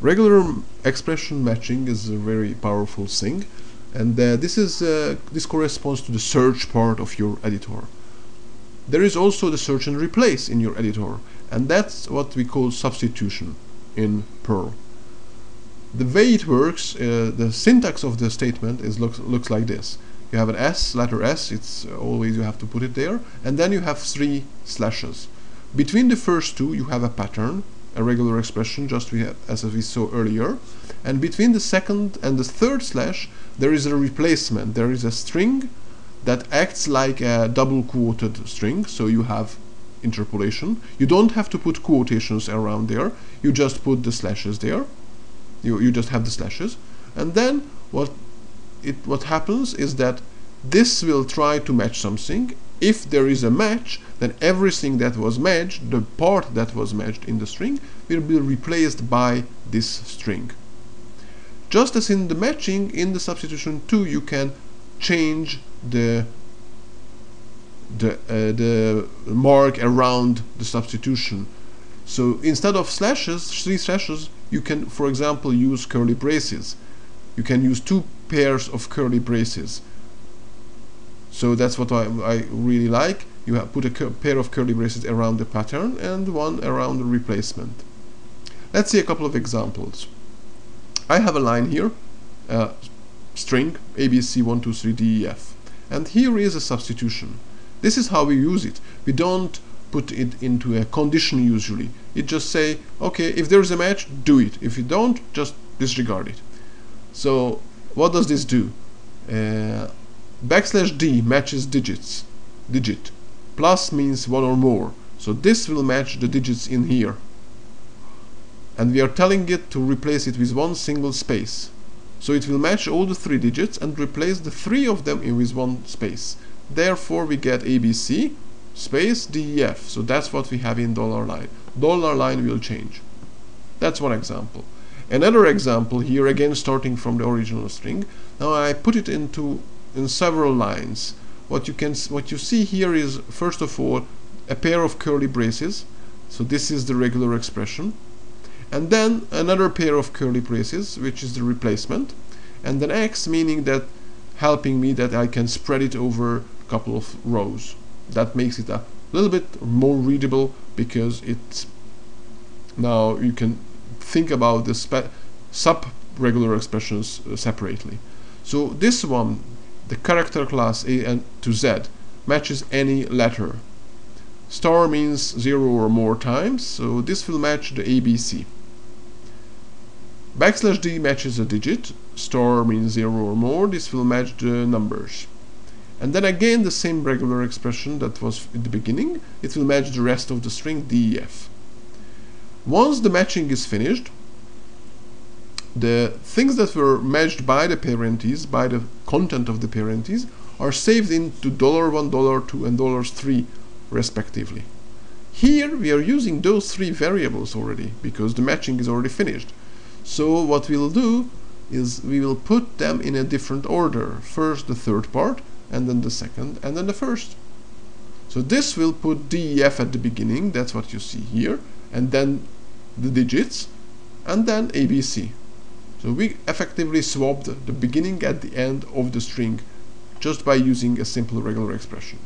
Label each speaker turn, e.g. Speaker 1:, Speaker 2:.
Speaker 1: Regular expression matching is a very powerful thing and uh, this is uh, this corresponds to the search part of your editor. There is also the search and replace in your editor and that's what we call substitution in Perl. The way it works, uh, the syntax of the statement is looks looks like this. You have an S, letter S, it's always you have to put it there, and then you have three slashes. Between the first two you have a pattern, a regular expression just we have, as we saw earlier, and between the second and the third slash there is a replacement. There is a string that acts like a double quoted string, so you have interpolation. You don't have to put quotations around there, you just put the slashes there. You, you just have the slashes. And then what it what happens is that this will try to match something. If there is a match, then everything that was matched, the part that was matched in the string, will be replaced by this string. Just as in the matching, in the substitution too, you can change the the uh, the mark around the substitution. So instead of slashes, three slashes, you can, for example, use curly braces. You can use two pairs of curly braces. So that's what I, I really like. You have put a pair of curly braces around the pattern and one around the replacement. Let's see a couple of examples. I have a line here, uh, string ABC123DEF, and here is a substitution. This is how we use it. We don't put it into a condition usually. It just say, okay, if there's a match, do it. If you don't, just disregard it. So what does this do? Uh, backslash d matches digits. Digit. Plus means one or more. So this will match the digits in here and we are telling it to replace it with one single space. So it will match all the three digits and replace the three of them with one space. Therefore we get ABC space DEF. So that's what we have in dollar line. Dollar line will change. That's one example. Another example here again starting from the original string. Now I put it into in several lines. What you can what you see here is first of all a pair of curly braces. So this is the regular expression. And then another pair of curly braces which is the replacement. And then X meaning that helping me that I can spread it over a couple of rows. That makes it a little bit more readable because it's now you can think about the sub regular expressions uh, separately. So this one the character class A to Z matches any letter. Star means zero or more times so this will match the ABC Backslash d matches a digit, star means 0 or more, this will match the numbers. And then again the same regular expression that was in the beginning, it will match the rest of the string def. Once the matching is finished, the things that were matched by the parentheses, by the content of the parentheses, are saved into $1, $2, and $3 respectively. Here we are using those three variables already because the matching is already finished. So what we'll do is we will put them in a different order. First the third part, and then the second, and then the first. So this will put DEF at the beginning, that's what you see here, and then the digits, and then ABC. So we effectively swapped the beginning at the end of the string just by using a simple regular expression.